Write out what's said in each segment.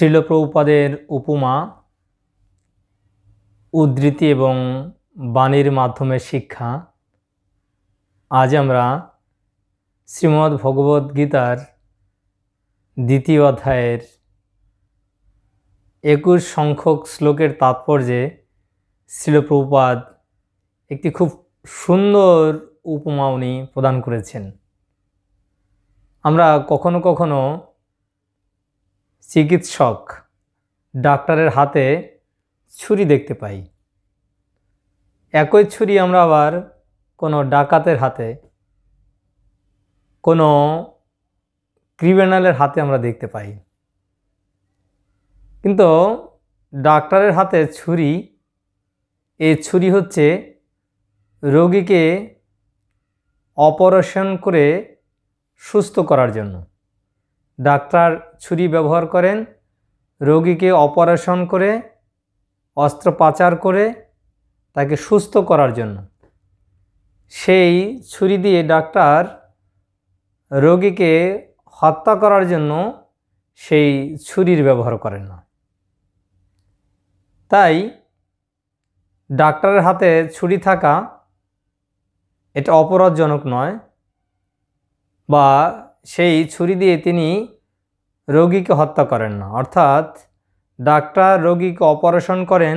শ্রীলপ্রভুপাদের উপমা উদ্ধৃতি এবং বাণীর মাধ্যমে শিক্ষা। আজ আমরা শ্রীমদ্ ভগবদ গীতার দ্বিতীয় অধ্যায়ের একুশ সংখ্যক শ্লোকের তাৎপর্যে শিলপ্রভুপাদ একটি খুব সুন্দর উপমা উনি প্রদান করেছেন। আমরা কখনো কখনো চিকিৎসক ডাক্তারের হাতে ছুরি দেখতে পাই। একই ছুরি আমরা আবার কোনো ডাকাতের হাতে, কোনো ক্রিমিনালের হাতে আমরা দেখতে পাই। কিন্তু ডাক্তারের হাতে ছুরি এই ছুরি হচ্ছে রোগীকে অপারেশন করে সুস্থ করার জন্য। ডাক্তার ছুরি ব্যবহার করেন, রোগীকে অপারেশন করে, অস্ত্রোপচার করে তাকে সুস্থ করার জন্য। সেই ছুরি দিয়ে ডাক্তার রোগীকে হত্যা করার জন্য সেই ছুরির ব্যবহার করেন না। তাই ডাক্তারের হাতে ছুরি থাকা এটা অপরাধজনক নয় বা সেই ছুরি দিয়ে তিনি রোগীকে হত্যা করেন না। অর্থাৎ ডাক্তার রোগীকে অপারেশন করেন,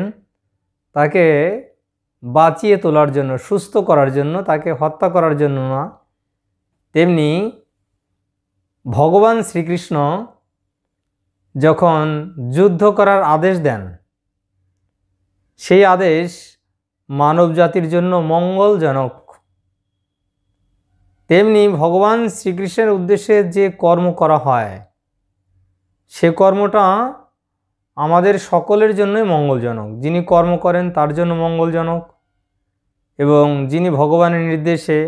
তাকে বাঁচিয়ে তোলার জন্য, সুস্থ করার জন্য, তাকে হত্যা করার জন্য না, তেমনি ভগবান শ্রীকৃষ্ণ যখন যুদ্ধ করার আদেশ দেন, সেই আদেশ মানব জাতির জন্য মঙ্গলজনক তেমনি ভগবান শ্রীকৃষ্ণের উদ্দেশ্যে যে কর্ম করা হয়, সে কর্মটা আমাদের সকলের জন্যই মঙ্গলজনক। যিনি কর্ম করেন তার জন্য মঙ্গলজনক এবং যিনি ভগবানের নির্দেশে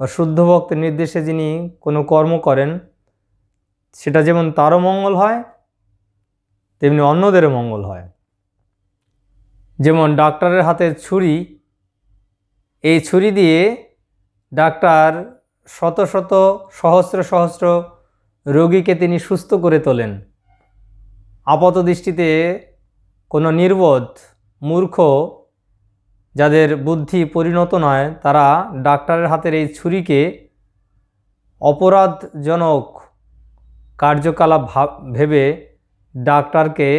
বা শুদ্ধ ভক্তের নির্দেশে যিনি কোনো কর্ম করেন, সেটা যেমন তারও মঙ্গল হয়, তেমনি অন্যদেরও মঙ্গল হয়। যেমন ডাক্তারের হাতে ছুরি, এই ছুরি দিয়ে ডাক্তার শত শত সহস্র সহস্র রোগীকে তিনি সুস্থ করে তোলেন। আপাত দৃষ্টিতে কোনো নির্বোধ মূর্খ যাদের বুদ্ধি পরিণত নয়, তারা ডাক্তারের হাতের এই ছুরিকে অপরাধজনক কার্যকলাপ ভেবে ডাক্তারকে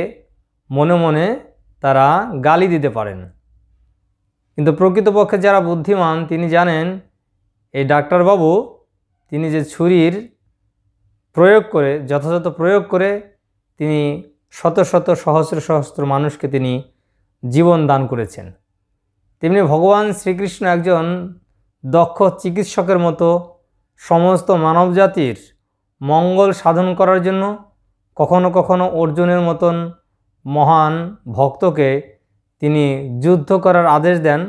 মনে মনে তারা গালি দিতে পারেন। কিন্তু প্রকৃতপক্ষে যারা বুদ্ধিমান, তিনি জানেন এই ডাক্তারবাবু তিনি যে ছুরির প্রয়োগ করে, যথাযথ প্রয়োগ করে তিনি শত শত সহস্র সহস্র মানুষকে তিনি জীবন দান করেছেন। তেমনি ভগবান শ্রীকৃষ্ণ একজন দক্ষ চিকিৎসকের মতো সমস্ত মানবজাতির মঙ্গল সাধন করার জন্য কখনো কখনো অর্জুনের মতন মহান ভক্তকে তিনি যুদ্ধ করার আদেশ দেন।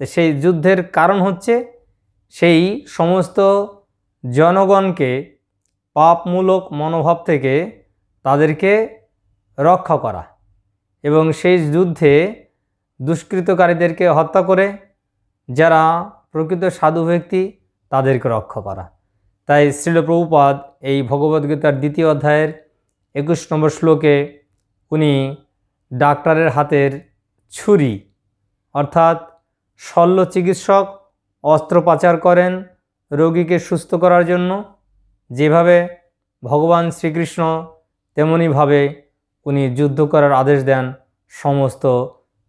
সেই যুদ্ধের কারণ হচ্ছে সেই সমস্ত জনগণকে পাপমূলক মনোভাব থেকে তাদেরকে রক্ষা করা এবং সেই যুদ্ধে দুষ্কৃতকারীদেরকে হত্যা করে যারা প্রকৃত সাধু ব্যক্তি তাদেরকে রক্ষা করা। তাই শ্রীলপ্রভুপাদ এই ভগবদ্গীতার দ্বিতীয় অধ্যায়ের একুশ নম্বর শ্লোকে উনি ডাক্তারের হাতের ছুরি অর্থাৎ শল্য চিকিৎসক অস্ত্রোপচার করেন রোগীকে সুস্থ করার জন্য। যেভাবে ভগবান শ্রীকৃষ্ণ তেমনইভাবে উনি যুদ্ধ করার আদেশ দেন সমস্ত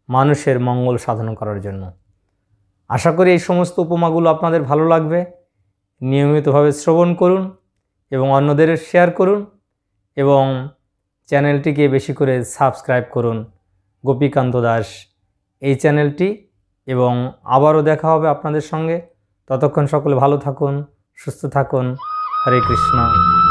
মানুষের মঙ্গল সাধন করার জন্য। আশা করি এই সমস্ত উপমাগুলো আপনাদের ভালো লাগবে। নিয়মিতভাবে শ্রবণ করুন এবং অন্যদের শেয়ার করুন এবং চ্যানেলটিকে বেশি করে সাবস্ক্রাইব করুন। গোপীকান্ত দাস, এই চ্যানেলটি এবং আবারও দেখা হবে আপনাদের সঙ্গে। ততক্ষণ সকলে ভালো থাকুন সুস্থ থাকুন। হরে কৃষ্ণ।